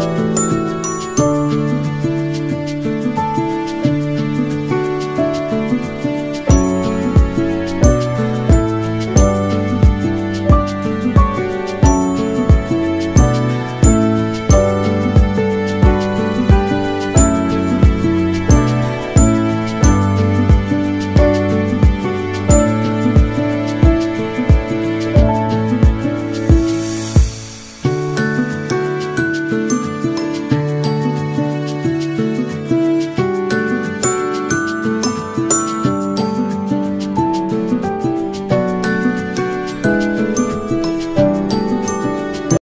you